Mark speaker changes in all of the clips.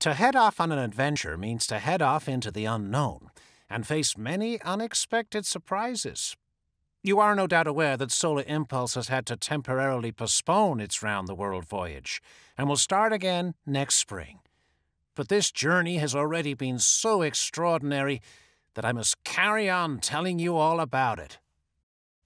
Speaker 1: To head off on an adventure means to head off into the unknown and face many unexpected surprises. You are no doubt aware that Solar Impulse has had to temporarily postpone its round the world voyage and will start again next spring. But this journey has already been so extraordinary that I must carry on telling you all about it.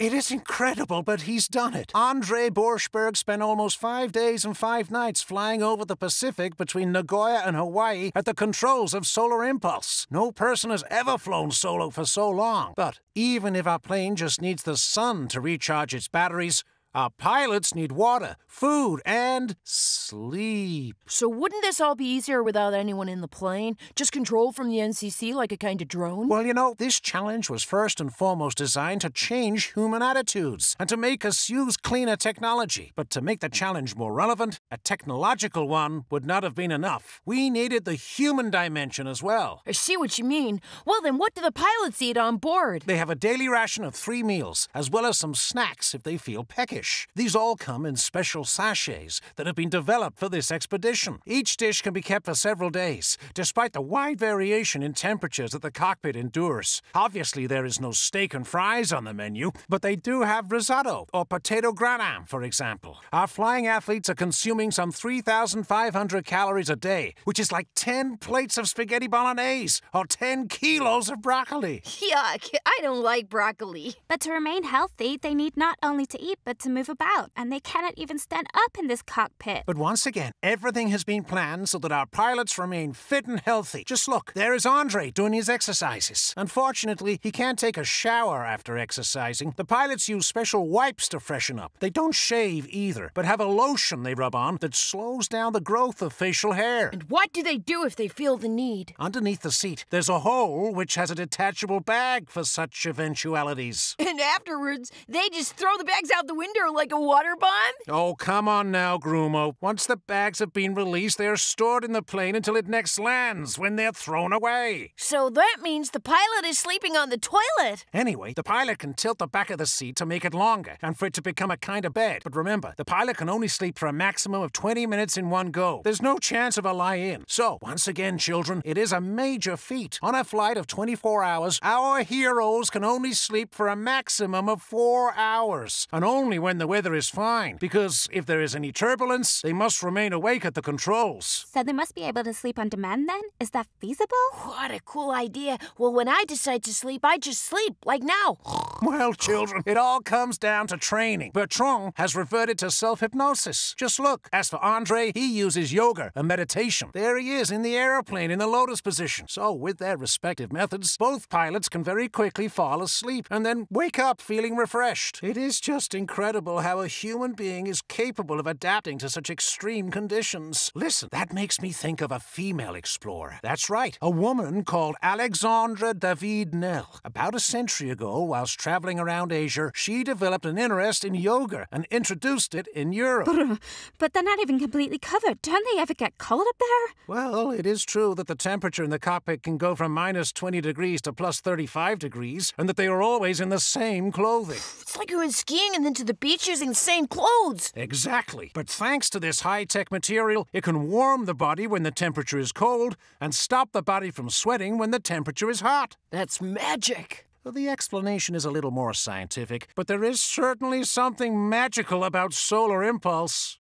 Speaker 1: It is incredible, but he's done it. Andre Borschberg spent almost five days and five nights flying over the Pacific between Nagoya and Hawaii at the controls of Solar Impulse. No person has ever flown solo for so long. But even if our plane just needs the sun to recharge its batteries, our pilots need water, food, and sleep.
Speaker 2: So wouldn't this all be easier without anyone in the plane? Just controlled from the NCC like a kind of drone?
Speaker 1: Well, you know, this challenge was first and foremost designed to change human attitudes and to make us use cleaner technology. But to make the challenge more relevant, a technological one would not have been enough. We needed the human dimension as well.
Speaker 2: I see what you mean. Well, then what do the pilots eat on board?
Speaker 1: They have a daily ration of three meals, as well as some snacks if they feel peckish dish. These all come in special sachets that have been developed for this expedition. Each dish can be kept for several days, despite the wide variation in temperatures that the cockpit endures. Obviously, there is no steak and fries on the menu, but they do have risotto or potato gratin, for example. Our flying athletes are consuming some 3,500 calories a day, which is like 10 plates of spaghetti bolognese or 10 kilos of broccoli.
Speaker 2: Yuck, I don't like broccoli.
Speaker 3: But to remain healthy, they need not only to eat, but to move about, and they cannot even stand up in this cockpit.
Speaker 1: But once again, everything has been planned so that our pilots remain fit and healthy. Just look, there is Andre doing his exercises. Unfortunately, he can't take a shower after exercising. The pilots use special wipes to freshen up. They don't shave either, but have a lotion they rub on that slows down the growth of facial hair.
Speaker 2: And what do they do if they feel the need?
Speaker 1: Underneath the seat, there's a hole which has a detachable bag for such eventualities.
Speaker 2: And afterwards, they just throw the bags out the window like a water bomb?
Speaker 1: Oh, come on now, Grumo. Once the bags have been released, they are stored in the plane until it next lands, when they're thrown away.
Speaker 2: So that means the pilot is sleeping on the toilet.
Speaker 1: Anyway, the pilot can tilt the back of the seat to make it longer and for it to become a kind of bed. But remember, the pilot can only sleep for a maximum of 20 minutes in one go. There's no chance of a lie in. So, once again, children, it is a major feat. On a flight of 24 hours, our heroes can only sleep for a maximum of four hours, and only when the weather is fine, because if there is any turbulence, they must remain awake at the controls.
Speaker 3: So they must be able to sleep on demand then? Is that feasible?
Speaker 2: What a cool idea. Well, when I decide to sleep, I just sleep, like now.
Speaker 1: Well, children, it all comes down to training. Bertrand has reverted to self-hypnosis. Just look. As for Andre, he uses yoga and meditation. There he is in the aeroplane in the lotus position. So, with their respective methods, both pilots can very quickly fall asleep and then wake up feeling refreshed. It is just incredible how a human being is capable of adapting to such extreme conditions. Listen, that makes me think of a female explorer. That's right, a woman called Alexandra David Néel. About a century ago, whilst traveling around Asia, she developed an interest in yoga and introduced it in Europe.
Speaker 3: But, uh, but they're not even completely covered. Don't they ever get cold up there?
Speaker 1: Well, it is true that the temperature in the cockpit can go from minus 20 degrees to plus 35 degrees, and that they are always in the same clothing.
Speaker 2: It's like going skiing and then to the beach using the same clothes.
Speaker 1: Exactly. But thanks to this high tech material, it can warm the body when the temperature is cold and stop the body from sweating when the temperature is hot.
Speaker 2: That's magic.
Speaker 1: Well, the explanation is a little more scientific, but there is certainly something magical about solar impulse.